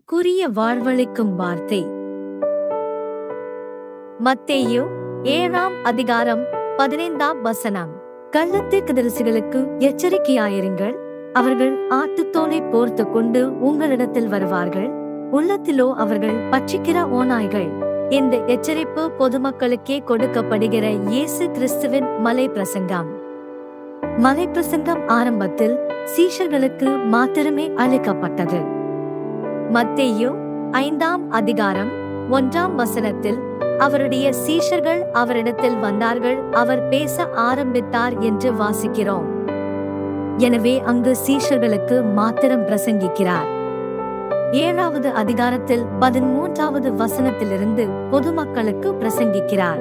நாளுக்குரிய வாழ்வளிக்கும் வார்த்தை. மத்தேயு ஏழாம் அதிகாரம் பதினைந்தாம் வசனம். கள்ளத்தீர்க்கதரிசிகளுக்கு எச்சரிக்கையாயிருங்கள். அவர்கள் ஆட்டுத்தோலை போர்த்து கொண்டு உங்களிடத்தில் வருவார்கள். உள்ளத்திலோ அவர்கள் பட்சிக்கிற ஓநாய்கள். இந்த எச்சரிப்பு பொதுமக்களுக்கே கொடுக்கப்படுகிற இயேசு கிறிஸ்துவின் மலை பிரசங்கம் மலை பிரசங்கம் ஆரம்பத்தில் சீஷர்களுக்கு மாத்திரமே அளிக்கப்பட்டது. மத்தேயு ஐந்தாம் அதிகாரம் ஒன்றாம் வசனத்தில் அவருடைய சீஷர்கள் அவரிடத்தில் வந்தார்கள் அவர் பேச ஆரம்பித்தார் என்று வாசிக்கிறோம். எனவே அங்கு சீஷர்களுக்கு மாத்திரம் பிரசங்கிக்கிறார். ஏழாவது அதிகாரத்தில் பதிமூன்றாவது வசனத்திலிருந்து பொதுமக்களுக்கு பிரசங்கிக்கிறார்.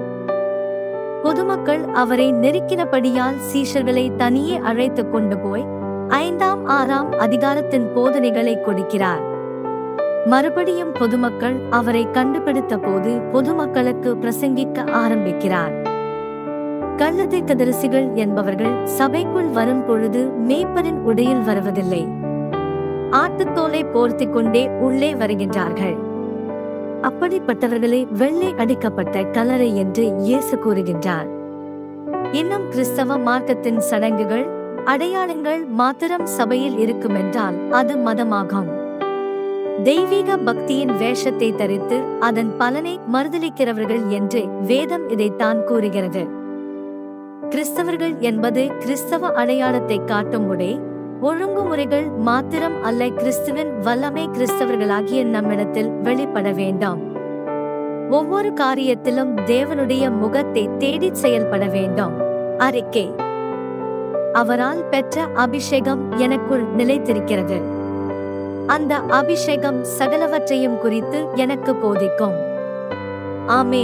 பொதுமக்கள் அவரை நெருக்கினபடியால் சீஷர்களை தனியே அழைத்துக் கொண்டு போய் ஐந்தாம் ஆறாம் அதிகாரத்தின் போதனைகளை கொடுக்கிறார். மறுபடியும் பொதுமக்கள் அவரை கண்டுபிடித்த போது பொதுமக்களுக்கு பிரசங்கிக்க ஆரம்பிக்கிறார். கள்ளத்தீர்க்கதரிசிகள் என்பவர்கள் சபைக்குள் வரும் பொழுது மேய்ப்பரின் உடையில் வருவதில்லை. ஆட்டுத்தோலை போர்த்திக் கொண்டே உள்ளே வருகின்றார்கள். அப்படிப்பட்டவர்களை வெள்ளை அடிக்கப்பட்ட கலரை என்று இயேசு கூறுகின்றார். இன்னும் கிறிஸ்தவ மார்க்கத்தின் சடங்குகள் அடையாளங்கள் மாத்திரம் சபையில் இருக்குமென்றால் அது மதமாகும். தெய்வீக பக்தியின் வேஷத்தை தரித்து அதன் பலனை மறுதளிக்கிறவர்கள் என்று வேதம் இதைத்தான் கூறுகிறது. கிறிஸ்தவர்கள் என்பது கிறிஸ்தவ அடையாளத்தை காட்டும் உடை ஒழுங்குமுறைகள் மாத்திரம் அல்ல கிறிஸ்துவின் வல்லமை கிறிஸ்தவர்களாகிய நம்மிடத்தில் வெளிப்பட வேண்டாம். ஒவ்வொரு காரியத்திலும் தேவனுடைய முகத்தை தேடிச் செயல்பட வேண்டும். அறிக்கை. அவரால் பெற்ற அபிஷேகம் எனக்குள் நிலைத்திருக்கிறது. அந்த அபிஷேகம் சகலவற்றையும் குறித்து எனக்கு போதிக்கும். ஆமே